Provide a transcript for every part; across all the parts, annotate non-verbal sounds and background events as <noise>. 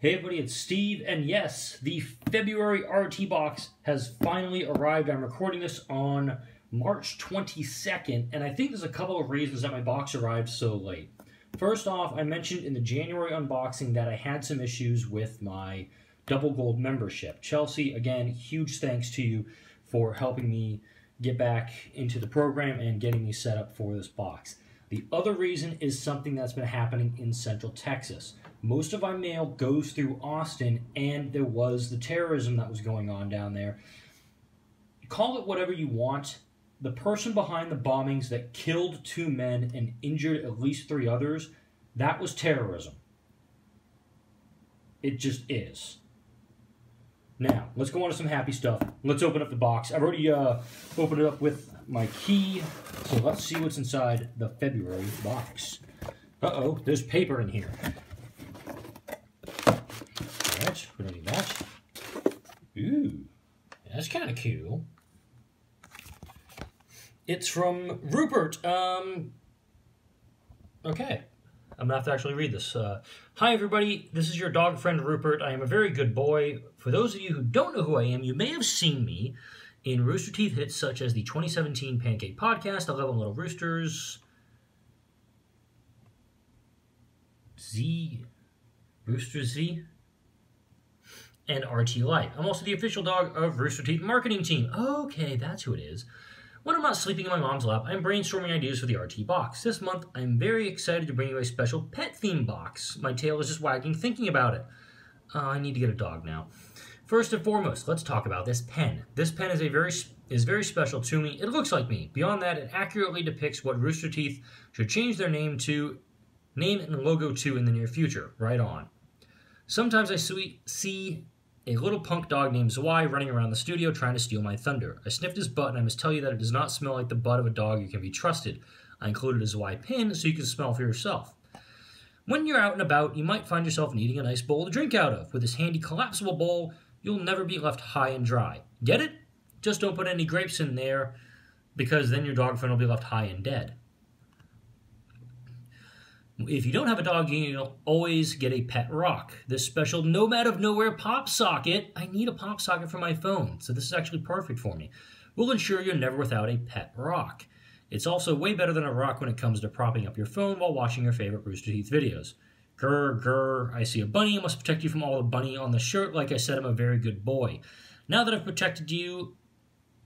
Hey everybody, it's Steve, and yes, the February RT box has finally arrived. I'm recording this on March 22nd, and I think there's a couple of reasons that my box arrived so late. First off, I mentioned in the January unboxing that I had some issues with my double gold membership. Chelsea, again, huge thanks to you for helping me get back into the program and getting me set up for this box. The other reason is something that's been happening in Central Texas. Most of my mail goes through Austin, and there was the terrorism that was going on down there. Call it whatever you want. The person behind the bombings that killed two men and injured at least three others, that was terrorism. It just is. Now, let's go on to some happy stuff. Let's open up the box. I've already uh, opened it up with my key, so let's see what's inside the February box. Uh-oh, there's paper in here. Alright, we don't need that. Ooh, that's kind of cool. It's from Rupert. Um, okay. I'm gonna have to actually read this. Uh, Hi, everybody. This is your dog friend Rupert. I am a very good boy. For those of you who don't know who I am, you may have seen me in Rooster Teeth hits such as the 2017 Pancake Podcast, 11 Little Roosters, Z, Rooster Z, and RT Life. I'm also the official dog of Rooster Teeth marketing team. Okay, that's who it is. When I'm not sleeping in my mom's lap, I'm brainstorming ideas for the RT box. This month, I'm very excited to bring you a special pet theme box. My tail is just wagging thinking about it. Uh, I need to get a dog now. First and foremost, let's talk about this pen. This pen is a very is very special to me. It looks like me. Beyond that, it accurately depicts what Rooster Teeth should change their name to, name and logo to in the near future. Right on. Sometimes I see a little punk dog named Zwei running around the studio trying to steal my thunder. I sniffed his butt and I must tell you that it does not smell like the butt of a dog you can be trusted. I included a Zwei pin so you can smell for yourself. When you're out and about, you might find yourself needing a nice bowl to drink out of. With this handy collapsible bowl, you'll never be left high and dry. Get it? Just don't put any grapes in there because then your dog friend will be left high and dead. If you don't have a dog, you'll always get a pet rock. This special Nomad of Nowhere pop socket, I need a pop socket for my phone, so this is actually perfect for me, will ensure you're never without a pet rock. It's also way better than a rock when it comes to propping up your phone while watching your favorite Rooster Teeth videos. Grr, grr, I see a bunny. I must protect you from all the bunny on the shirt. Like I said, I'm a very good boy. Now that I've protected you,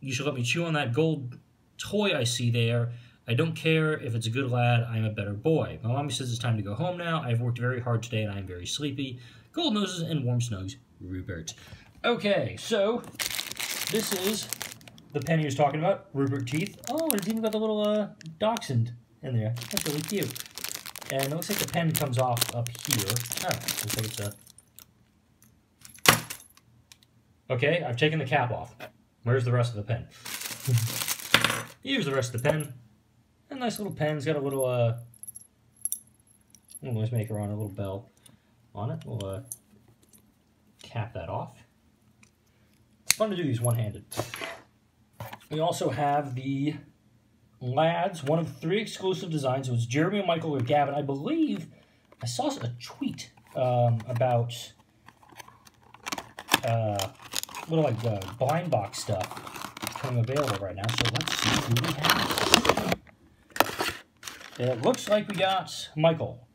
you should let me chew on that gold toy I see there. I don't care if it's a good lad, I'm a better boy. My mommy says it's time to go home now. I've worked very hard today and I'm very sleepy. Gold noses and warm snugs, Rupert. Okay, so this is the pen he was talking about, Rupert Teeth. Oh, it's even got the little uh, dachshund in there. That's really cute. And it looks like the pen comes off up here. Oh, looks like it's a... Okay, I've taken the cap off. Where's the rest of the pen? <laughs> Here's the rest of the pen. A nice little pen. It's got a little, uh, little noisemaker on it, a little bell on it. We'll, uh, cap that off. It's fun to do these one-handed. We also have the Lads, one of three exclusive designs. It was Jeremy, Michael, or Gavin. I believe I saw a tweet um, about uh, little like uh, blind box stuff coming available right now. So let's see who we have. It looks like we got Michael.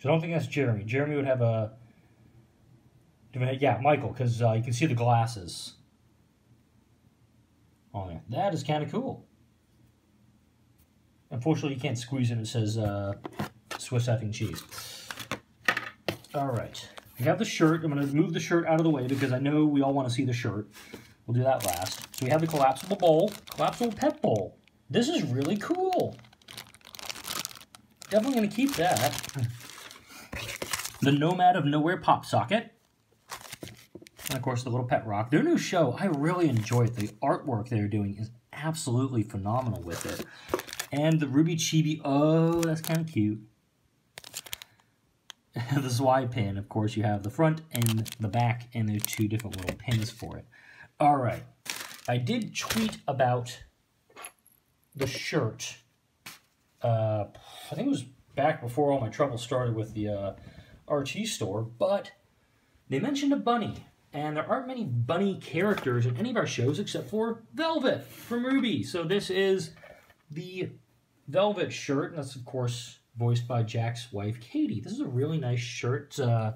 So I don't think that's Jeremy. Jeremy would have a... Yeah, Michael, because uh, you can see the glasses on there. That is kind of cool. Unfortunately, you can't squeeze it. It says uh, Swiss effing cheese. All right. We have the shirt. I'm going to move the shirt out of the way because I know we all want to see the shirt. We'll do that last. So we have the collapsible bowl, collapsible pet bowl. This is really cool. Definitely going to keep that. The Nomad of Nowhere pop socket. And of course, the little pet rock. Their new show, I really enjoy it. The artwork they're doing is absolutely phenomenal with it. And the RWBY Chibi. Oh, that's kind of cute. <laughs> the Zwei pin, of course, you have the front and the back, and there's two different little pins for it. All right. I did tweet about the shirt. Uh, I think it was back before all my trouble started with the uh, RT store, but they mentioned a bunny, and there aren't many bunny characters in any of our shows except for Velvet from RWBY. So this is the Velvet shirt, and that's of course voiced by Jack's wife Caiti. This is a really nice shirt. Uh,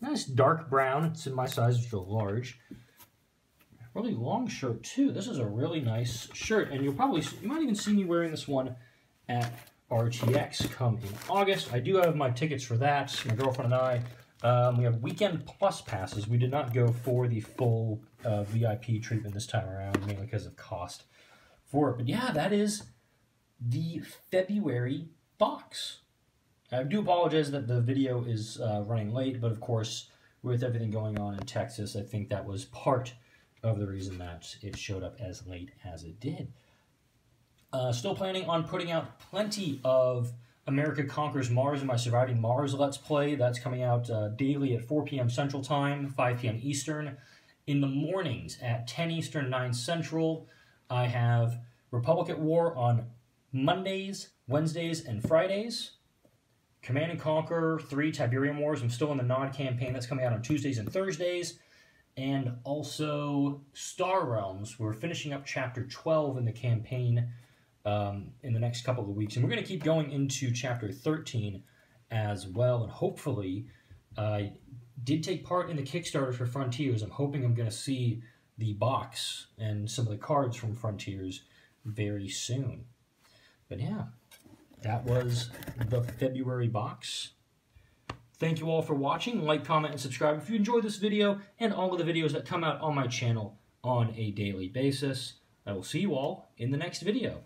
nice dark brown. It's in my size, which is large. Really long shirt too. This is a really nice shirt, and you'll probably you might even see me wearing this one at RTX come in August. I do have my tickets for that. My girlfriend and I. Um, we have weekend plus passes. We did not go for the full uh, VIP treatment this time around, mainly because of cost for it. But yeah, that is the February box. I do apologize that the video is uh, running late, but of course, with everything going on in Texas, I think that was part of the reason that it showed up as late as it did. Uh, still planning on putting out plenty of America Conquers Mars and my Surviving Mars Let's Play. That's coming out uh, daily at 4 p.m. Central Time, 5 p.m. Eastern. In the mornings at 10 Eastern, 9 Central, I have Republic at War on Mondays, Wednesdays, and Fridays. Command and Conquer 3 Tiberium Wars. I'm still in the Nod campaign. That's coming out on Tuesdays and Thursdays. And also Star Realms. We're finishing up Chapter 12 in the campaign um, in the next couple of weeks. And we're going to keep going into Chapter 13 as well. And hopefully, I did take part in the Kickstarter for Frontiers. I'm hoping I'm going to see the box and some of the cards from Frontiers very soon. But yeah, that was the February box. Thank you all for watching. Like, comment, and subscribe if you enjoyed this video and all of the videos that come out on my channel on a daily basis. I will see you all in the next video.